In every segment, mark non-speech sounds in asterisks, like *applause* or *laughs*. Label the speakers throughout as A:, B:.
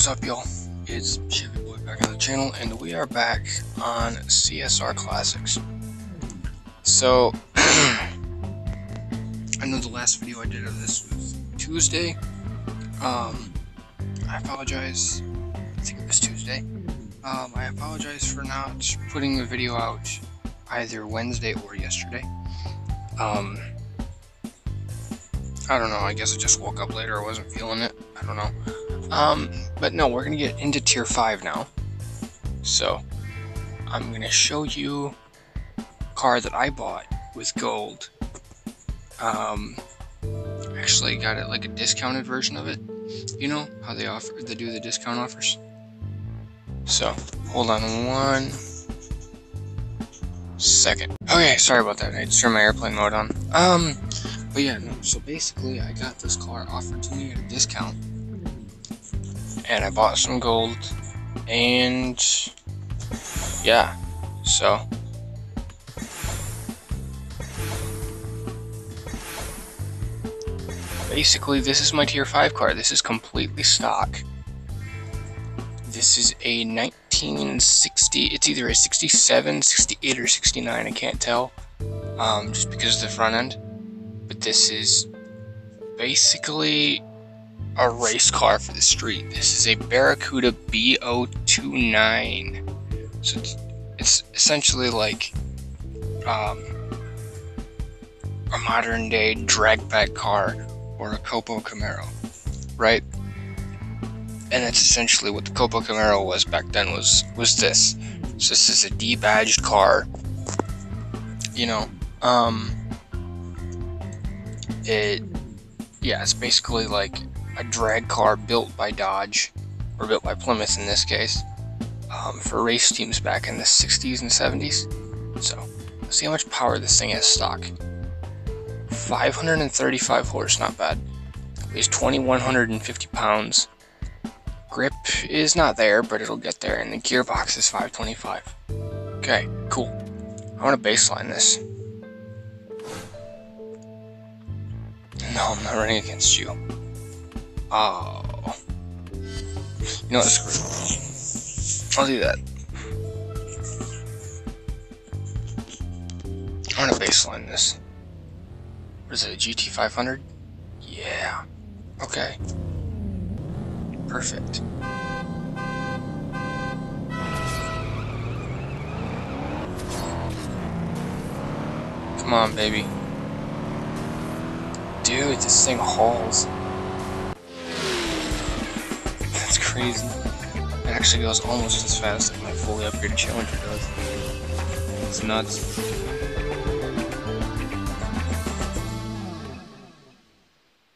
A: What's up, y'all? It's Chevy Boy back on the channel, and we are back on CSR Classics. So, *clears throat* I know the last video I did of this was Tuesday. Um, I apologize. I think it was Tuesday. Um, I apologize for not putting the video out either Wednesday or yesterday. Um, I don't know. I guess I just woke up later. I wasn't feeling it. I don't know. Um, but no, we're gonna get into tier five now. So, I'm gonna show you car that I bought with gold. Um, actually got it like a discounted version of it. You know how they offer, they do the discount offers. So, hold on one second. Okay, sorry about that. I just turned my airplane mode on. Um, but yeah, no. So basically, I got this car offered to me at a discount and I bought some gold and yeah so. Basically this is my tier 5 car. This is completely stock. This is a 1960 it's either a 67 68 or 69 I can't tell um, just because of the front end. But this is basically a race car for the street. This is a Barracuda BO29. So it's, it's essentially like um, a modern day drag pack car or a Copo Camaro, right? And that's essentially what the Copo Camaro was back then was was this. So this is a debadged car. You know, um it yeah, it's basically like a drag car built by Dodge, or built by Plymouth in this case, um, for race teams back in the 60s and 70s. So, let's see how much power this thing has stock. 535 horse, not bad. Weighs 2,150 pounds. Grip is not there, but it'll get there, and the gearbox is 525. Okay, cool. I want to baseline this. No, I'm not running against you. Oh. You know what? Screw I'll do that. I'm gonna baseline this. What is it, a GT500? Yeah. Okay. Perfect. Come on, baby. Dude, this thing hauls. Crazy. It actually goes almost as fast as my fully upgraded Challenger does. It's nuts.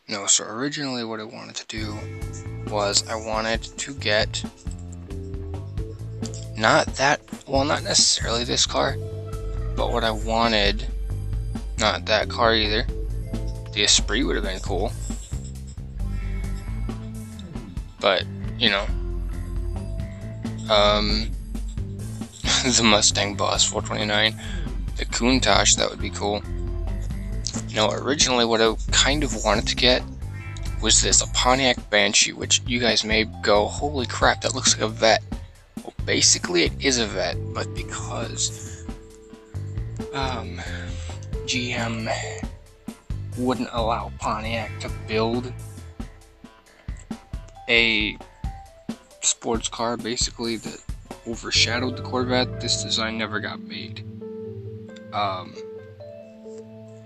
A: No, so originally what I wanted to do was I wanted to get not that, well not necessarily this car, but what I wanted, not that car either. The Esprit would have been cool. But you know, um, *laughs* the Mustang Boss 429, the Countach, that would be cool. You know, originally what I kind of wanted to get was this, a Pontiac Banshee, which you guys may go, holy crap, that looks like a Vette. Well, basically it is a Vette, but because, um, GM wouldn't allow Pontiac to build a sports car basically that overshadowed the Corvette, this design never got made. Um,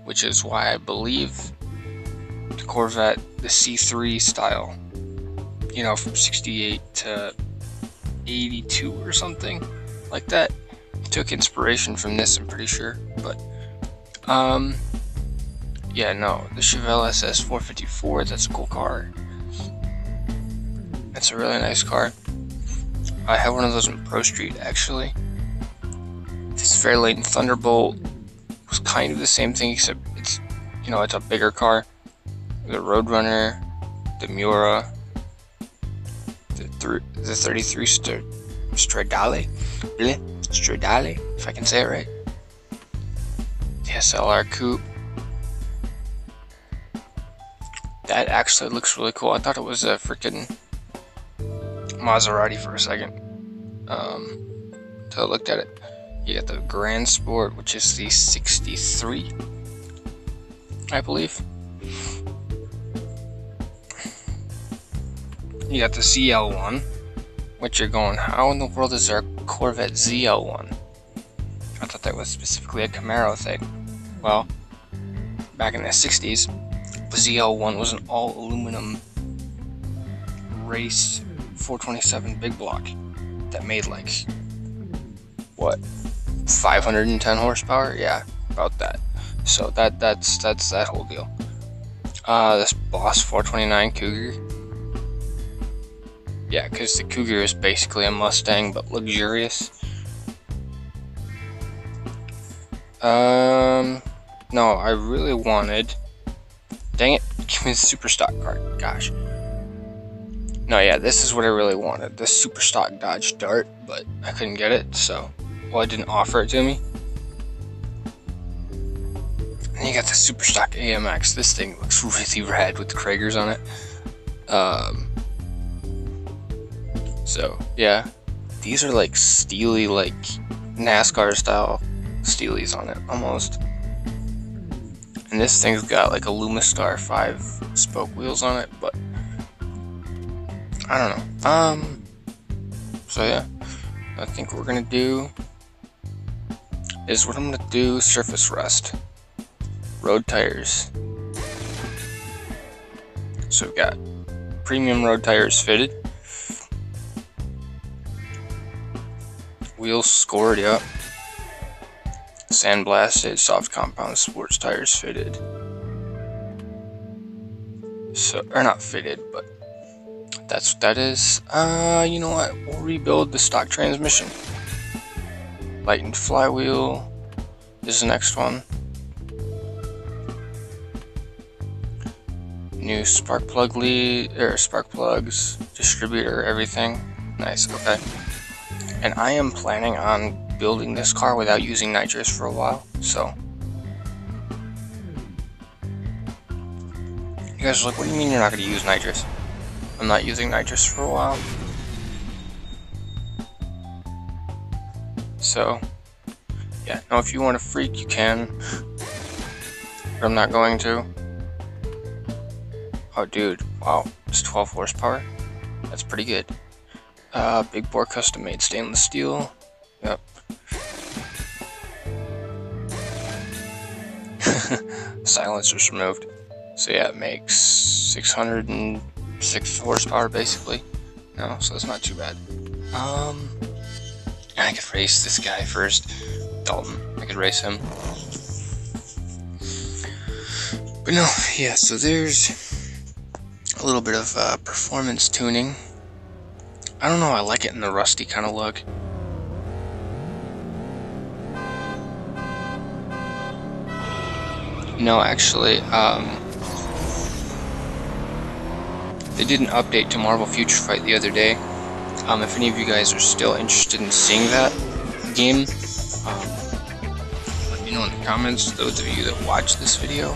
A: which is why I believe the Corvette, the C3 style, you know, from 68 to 82 or something like that, took inspiration from this, I'm pretty sure. But, um, yeah, no, the Chevelle SS 454, that's a cool car. It's a really nice car. I have one of those in Pro Street actually. This Fairlane Thunderbolt was kind of the same thing except it's you know it's a bigger car. The Roadrunner, the Miura, the th the 33 St Stradale, Stradale, if I can say it right. The SLR Coupe. That actually looks really cool. I thought it was a freaking Maserati for a second. Um, so I looked at it. You got the Grand Sport, which is the 63, I believe. You got the ZL1, which you're going, how in the world is there a Corvette ZL1? I thought that was specifically a Camaro thing. Well, back in the 60s, the ZL1 was an all aluminum race 427 big block that made like what 510 horsepower? Yeah about that. So that that's that's that whole deal. Uh this boss 429 cougar. Yeah because the cougar is basically a mustang but luxurious. Um no i really wanted dang it *laughs* give me the super stock card gosh no, yeah, this is what I really wanted. The super stock Dodge Dart, but I couldn't get it, so well, I didn't offer it to me. And you got the super stock AMX. This thing looks really rad with the Cragars on it. Um, so yeah, these are like steely, like NASCAR style steelies on it almost. And this thing's got like a Lumistar 5 spoke wheels on it, but I don't know. Um, so yeah, I think we're gonna do is what I'm gonna do surface rust, road tires. So we've got premium road tires fitted, wheels scored, yep. Sandblasted, soft compound sports tires fitted. So, or not fitted, but that's what that is. Uh, you know what? We'll rebuild the stock transmission. Lightened flywheel is the next one. New spark plug lead, or spark plugs, distributor, everything. Nice, okay. And I am planning on building this car without using nitrous for a while, so. You guys are like, what do you mean you're not going to use nitrous? I'm not using nitrous for a while. So, yeah, Now, if you want to freak, you can. But I'm not going to. Oh, dude, wow, it's 12 horsepower. That's pretty good. Uh, big bore custom made stainless steel. Yep. *laughs* Silencers removed. So yeah, it makes 600 and six horsepower basically. No, so that's not too bad. Um, I could race this guy first, Dalton. I could race him. But no, yeah. So there's a little bit of uh, performance tuning. I don't know. I like it in the rusty kind of look. No, actually, um, they did an update to Marvel Future Fight the other day. Um, if any of you guys are still interested in seeing that game, um, let me know in the comments, those of you that watch this video.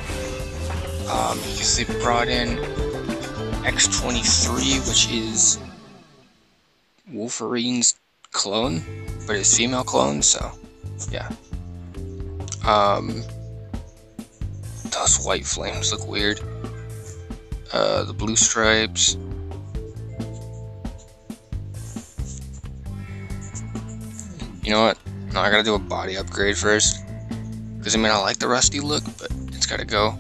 A: Um, because they brought in X-23, which is Wolverine's clone, but his female clone, so, yeah. Um, those white flames look weird uh, the blue stripes. You know what? No, I gotta do a body upgrade first. Because I mean, I like the rusty look, but it's gotta go.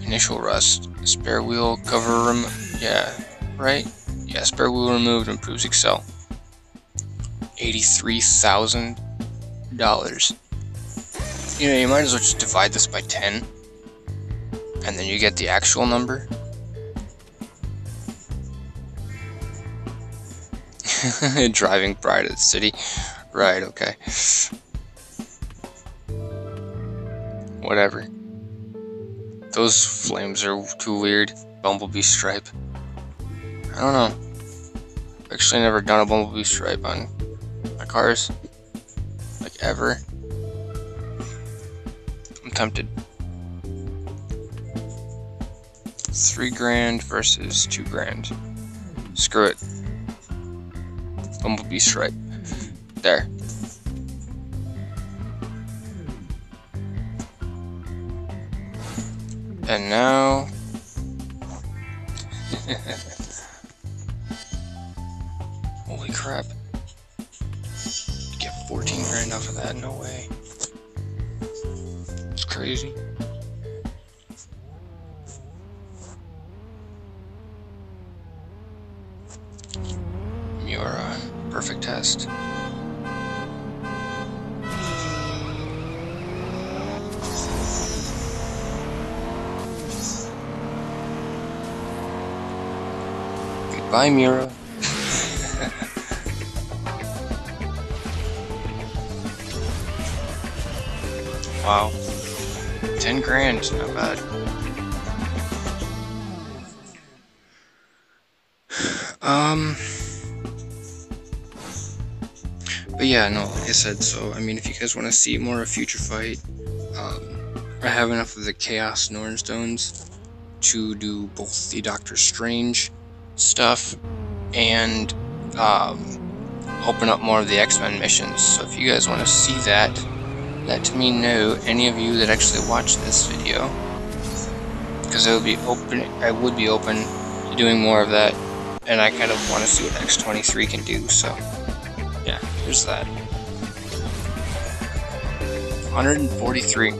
A: Initial rust. Spare wheel cover rem. Yeah, right? Yeah, spare wheel removed improves accel. $83,000. You know, you might as well just divide this by 10 and then you get the actual number. *laughs* Driving Bride of the City. Right, okay. Whatever. Those flames are too weird. Bumblebee stripe. I don't know. I've actually never done a bumblebee stripe on my cars. Like, ever. I'm tempted. Three grand versus two grand. Screw it. Bumblebee stripe. There. And now... *laughs* Holy crap. Get 14 grand off of that? No way. It's crazy. Test. Goodbye, Mira. *laughs* wow. 10 grand, not bad. *sighs* Um. But yeah, no, like I said, so I mean, if you guys want to see more of Future Fight, um, I have enough of the Chaos Norn Stones to do both the Doctor Strange stuff and um, open up more of the X-Men missions. So if you guys want to see that, let me know, any of you that actually watch this video, because I would be open, I would be open to doing more of that, and I kind of want to see what X23 can do, so yeah, here's that. 143.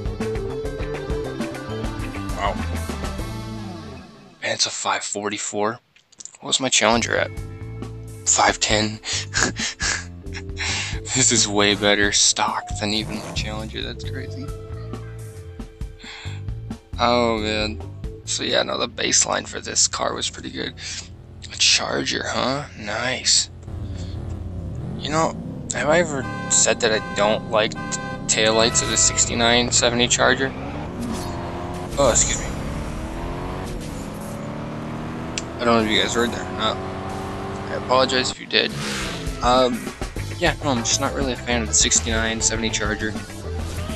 A: Wow. And it's a 544. What was my challenger at? 510. *laughs* this is way better stock than even my challenger. That's crazy. Oh man. So yeah, no, the baseline for this car was pretty good. A charger, huh? Nice. You know, have I ever said that I don't like taillights of the 6970 Charger? Oh, excuse me. I don't know if you guys heard that or not. I apologize if you did. Um, yeah, no, I'm just not really a fan of the 6970 Charger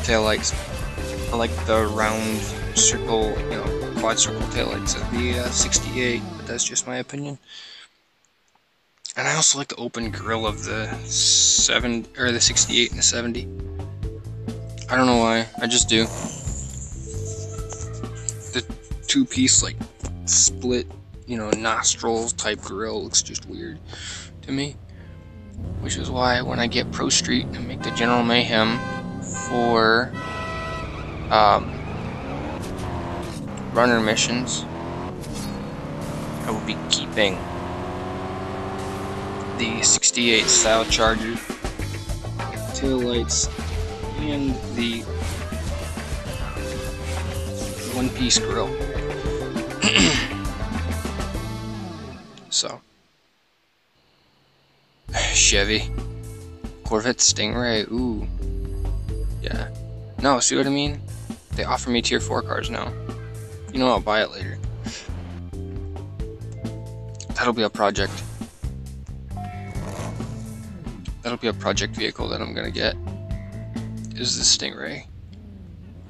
A: taillights. I like the round circle, you know, quad circle taillights of the uh, 68, but that's just my opinion. And I also like the open grill of the 7 or the 68 and the 70. I don't know why, I just do. The two piece like split, you know, nostrils type grill looks just weird to me. Which is why when I get Pro Street and make the General Mayhem for um, runner missions, I will be keeping the 68 style charger, tail lights, and the one piece grill. *clears throat* so, Chevy, Corvette Stingray, ooh, yeah. No, see what I mean? They offer me tier 4 cars now. You know, I'll buy it later. That'll be a project. That'll be a project vehicle that I'm gonna get. Is the Stingray.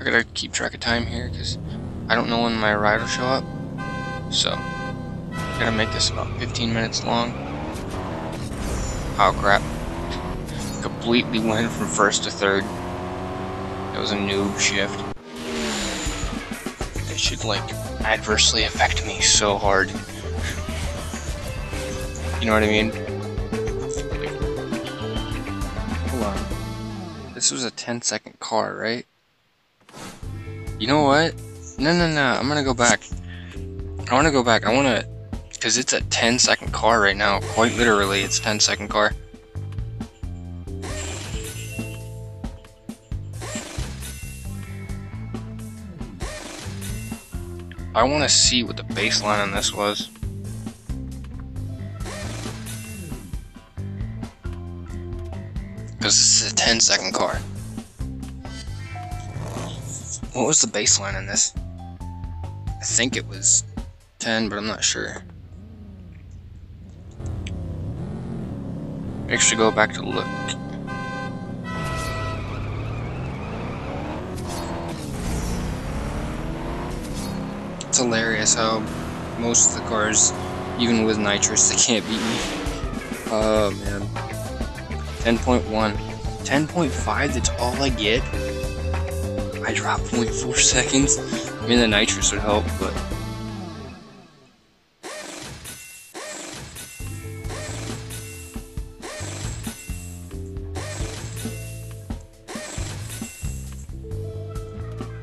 A: I gotta keep track of time here because I don't know when my ride will show up. So, I'm gonna make this about 15 minutes long. Oh crap. Completely went from first to third. It was a noob shift. It should like adversely affect me so hard. You know what I mean? This was a 10 second car, right? You know what? No, no, no. I'm gonna go back. I wanna go back. I wanna. Because it's a 10 second car right now. Quite literally, it's 10 second car. I wanna see what the baseline on this was. Because this is a 10 second car. What was the baseline in this? I think it was 10, but I'm not sure. Actually, go back to look. It's hilarious how most of the cars Even with nitrous, they can't beat me. Oh man. 10.1. 10.5, that's all I get? I dropped 0.4 *laughs* seconds. I mean, the nitrous would help, but.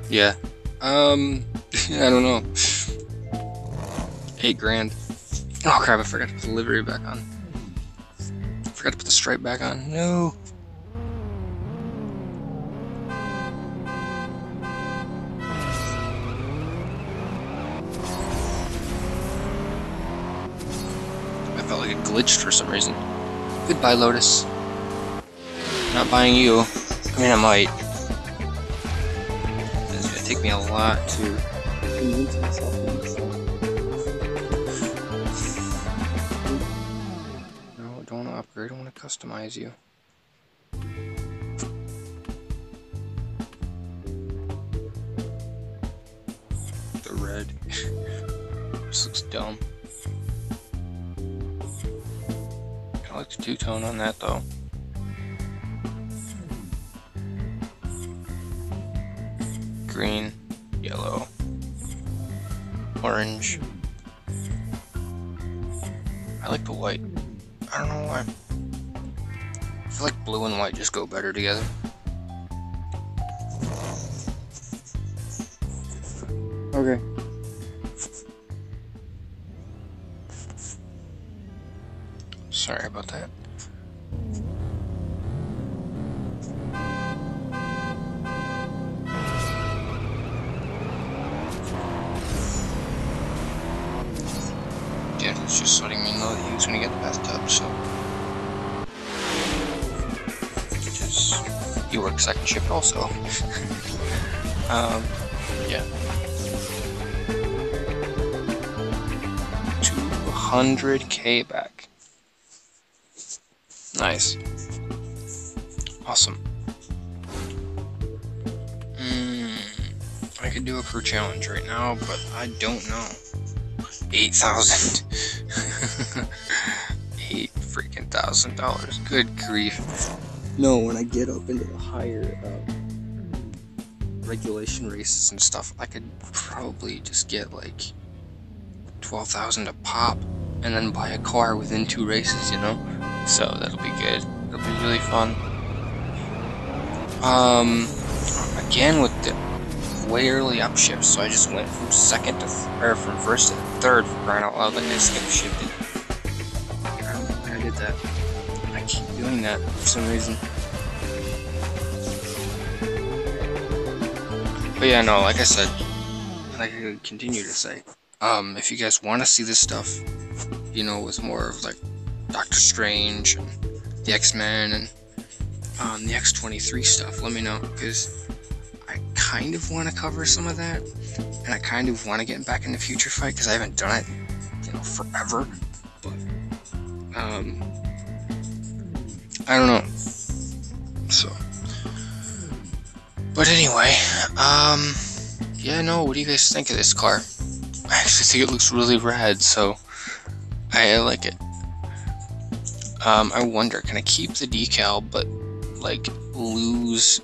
A: Yeah. Um, *laughs* I don't know. Eight grand. Oh crap, I forgot to put the livery back on. Forgot to put the stripe back on. No. I felt like it glitched for some reason. Goodbye, Lotus. Not buying you. I mean, I might. It's gonna take me a lot to convince myself I don't want to customize you. The red. *laughs* this looks dumb. I like the two-tone on that though. Green, yellow, orange. I like the white. I don't know why. I feel like blue and white just go better together. Okay. Sorry about that. Second shift also. *laughs* um, yeah. 200k back. Nice. Awesome. Mm, I could do a crew challenge right now, but I don't know. 8,000. *laughs* Eight freaking thousand dollars. Good grief. No, when I get up into the higher um, regulation races and stuff, I could probably just get like 12,000 a pop and then buy a car within two races, you know? So that'll be good. It'll be really fun. Um, again with the way early upshifts, so I just went from second to or from first to third for crying out loud, like I skip shifted. I did that. I keep doing that for some reason. But yeah, no, like I said, like I continue to say, um, if you guys want to see this stuff, you know, with more of like Doctor Strange and the X Men and um, the X23 stuff, let me know because I kind of want to cover some of that, and I kind of want to get back in the future fight because I haven't done it, you know, forever. But um, I don't know. So, but anyway, um, yeah, no. What do you guys think of this car? *laughs* I actually think it looks really rad, so I like it. Um, I wonder, can I keep the decal, but like lose?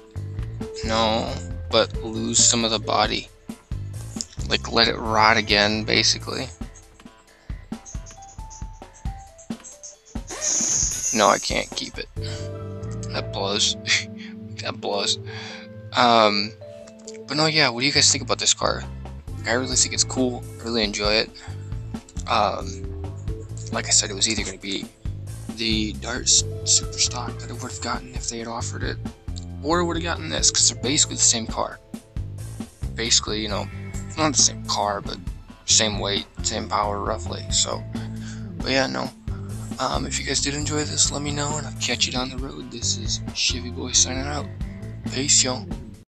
A: No, but lose some of the body. Like let it rot again, basically. No, I can't keep it. That blows. *laughs* that blows. Um, but no, yeah. What do you guys think about this car? I really think it's cool. I really enjoy it. Um, like I said, it was either going to be the Dart Super Stock that I would have gotten if they had offered it, or would have gotten this because they're basically the same car. Basically, you know, not the same car, but same weight, same power, roughly. So, but yeah, no. Um, if you guys did enjoy this, let me know, and I'll catch you down the road. This is Chevy Boy signing out. Peace, y'all.